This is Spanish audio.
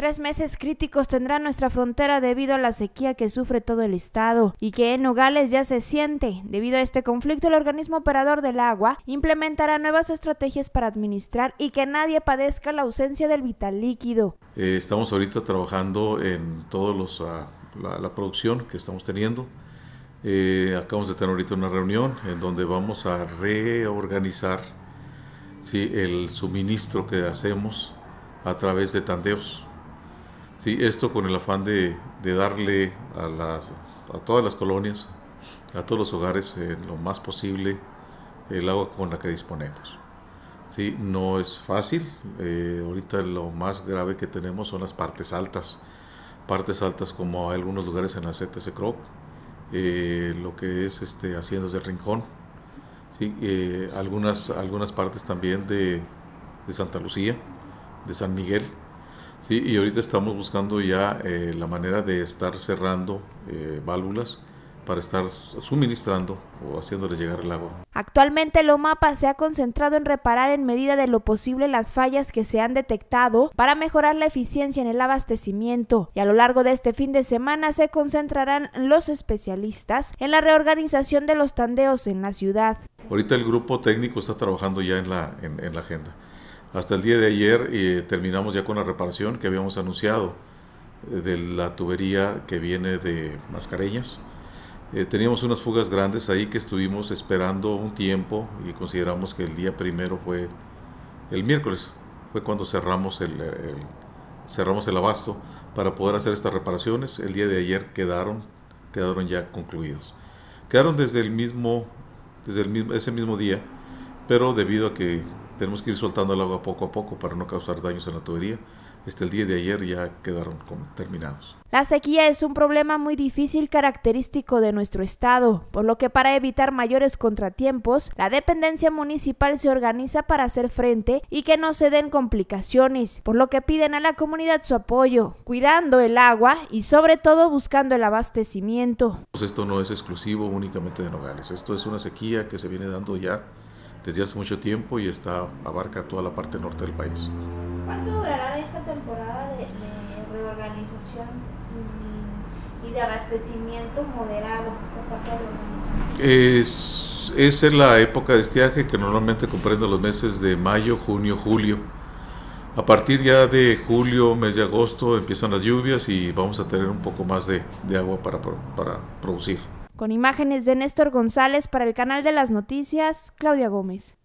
Tres meses críticos tendrá nuestra frontera debido a la sequía que sufre todo el estado y que en Nogales ya se siente. Debido a este conflicto, el organismo operador del agua implementará nuevas estrategias para administrar y que nadie padezca la ausencia del vital líquido. Eh, estamos ahorita trabajando en todos los uh, la, producción que estamos teniendo. Eh, acabamos de tener ahorita una reunión en donde vamos a reorganizar ¿sí? el suministro que hacemos a través de tandeos Sí, esto con el afán de, darle a, las, a todas las colonias, a todos los hogares, eh, lo más posible el agua con la que disponemos. Sí, no es fácil. Eh, ahorita lo más grave que tenemos son las partes altas. Partes altas como algunos lugares en la CTC Croc, eh, lo que es este, Haciendas del Rincón, ¿sí? algunas, algunas partes también de, de Santa Lucía, de San Miguel, Sí, y ahorita estamos buscando ya eh, la manera de estar cerrando eh, válvulas para estar suministrando o haciéndole llegar el agua. Actualmente el OMAPA se ha concentrado en reparar en medida de lo posible las fallas que se han detectado para mejorar la eficiencia en el abastecimiento y a lo largo de este fin de semana se concentrarán los especialistas en la reorganización de los tandeos en la ciudad. Ahorita el grupo técnico está trabajando ya en la, en la agenda. Hasta el día de ayer eh, terminamos ya con la reparación que habíamos anunciado eh, de la tubería que viene de Mascareñas. Eh, teníamos unas fugas grandes ahí que estuvimos esperando un tiempo y consideramos que el día primero fue el miércoles, fue cuando cerramos el, cerramos el abasto para poder hacer estas reparaciones. El día de ayer quedaron, quedaron ya concluidos. Quedaron desde el mismo, desde el mismo, ese mismo día, pero debido a que tenemos que ir soltando el agua poco a poco para no causar daños en la tubería. Este, el día de ayer ya quedaron terminados. La sequía es un problema muy difícil característico de nuestro estado, por lo que para evitar mayores contratiempos, la dependencia municipal se organiza para hacer frente y que no se den complicaciones, por lo que piden a la comunidad su apoyo, cuidando el agua y sobre todo buscando el abastecimiento. Pues esto no es exclusivo únicamente de Nogales, esto es una sequía que se viene dando ya desde hace mucho tiempo y está abarca toda la parte norte del país. ¿Cuánto durará esta temporada de, reorganización y de abastecimiento moderado por parte de es, Esa es la época de estiaje que normalmente comprende los meses de mayo, junio, julio. A partir ya de julio, mes de agosto, empiezan las lluvias y vamos a tener un poco más de, de agua para, para producir. Con imágenes de Néstor González para el canal de las noticias, Claudia Gómez.